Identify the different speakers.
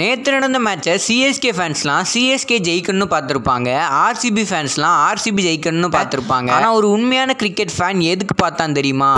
Speaker 1: நேற்று நடந்த மேட்சை சிஎஸ்கே ஃபேன்ஸ்லாம் சிஎஸ்கே ஜெயிக்கணும்னு பார்த்துருப்பாங்க. ஆர்சிபி ஃபேன்ஸ்லாம் ஆர்சிபி ஜெயிக்கணும்னு பார்த்துருப்பாங்க. ஆனால் ஒரு உண்மையான கிரிக்கெட் ஃபேன் எதுக்கு பார்த்தான் தெரியுமா?